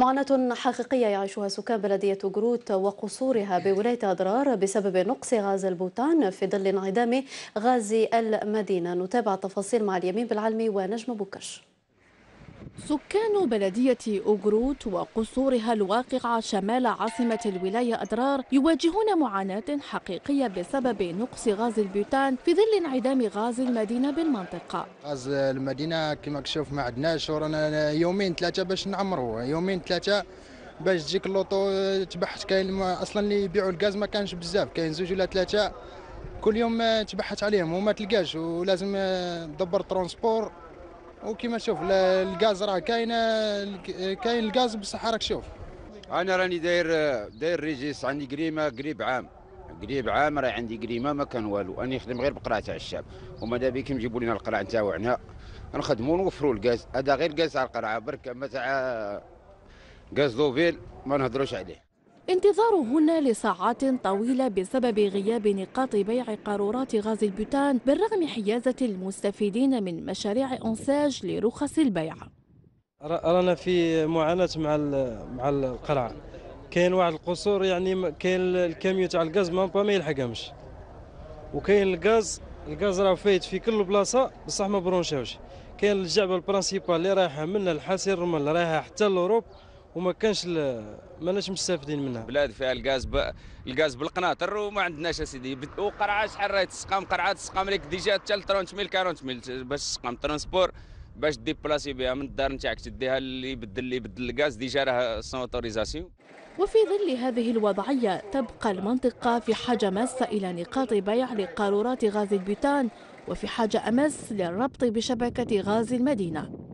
معاناة حقيقية يعيشها سكان بلدية أوقروت وقصورها بولاية أدرار بسبب نقص غاز البوتان في ظل انعدام غاز المدينة. نتابع التفاصيل مع اليمين بالعلمي ونجم بوكش. سكان بلدية أوقروت وقصورها الواقعة شمال عاصمة الولاية أدرار يواجهون معاناة حقيقية بسبب نقص غاز البيوتان في ظل انعدام غاز المدينة بالمنطقة. غاز المدينة كما تشوف ما عندناش ورانا يومين ثلاثة باش نعمروا يومين ثلاثة باش تجيك l'auto تبحث كاين أصلا اللي يبيعوا الغاز ما كانش بزاف كاين زوج ولا ثلاثة كل يوم تبحث عليهم وما تلقاش ولازم تدبر transport وكما تشوف الغاز راه كاين كاين الغاز بصح راك شوف. أنا راني داير داير registre عندي قريمة قريب عام. قريب عام راه عندي قريمة ما كان والو. أنا نخدم غير بقراع تاع الشعب. وماذا بك نجيبوا لنا القرع نتاعنا نخدموا ونوفروا الغاز. هذا غير الغاز تاع القرعه برك اما تاع gaz de ville ما نهضروش عليه. انتظار هنا لساعات طويلة بسبب غياب نقاط بيع قارورات غاز البوتان بالرغم حيازة المستفيدين من مشاريع أنساج لرخص البيع. رانا في معاناة مع مع القرعة. كاين واحد القصور يعني كاين الكاميو تاع الغاز ما ما يلحقهمش. وكاين الغاز الغاز راه فايت في كل بلاصة بصح ما برونشاوش. كاين الجعبة ال principale اللي رايحة من الحاسي الرمل رايحة حتى ل Europe. وما كانش ماناش مستافدين منها. بلاد فيها الغاز ب... الغاز بالقناطر وما عندناش أسيدي. وقرعة شحال راهي تسقام؟ قرعة تسقام لك déjà حتى ل 30 ميل 40 ميل. باش تسقام transport باش déplacer بها من الدار نتاعك تديها اللي يبدل اللي يبدل الغاز déjà راه sans autorisation وفي ظل هذه الوضعية تبقى المنطقة في حاجة ماسة إلى نقاط بيع لقارورات غاز البيتان وفي حاجة أمس للربط بشبكة غاز المدينة.